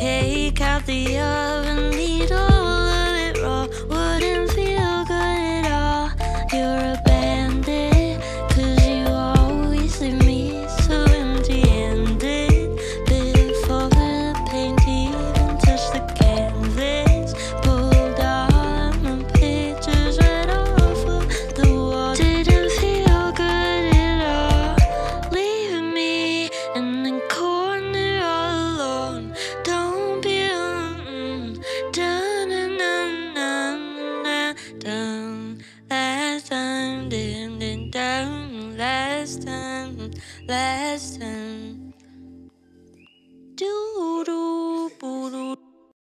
pull last time, last time.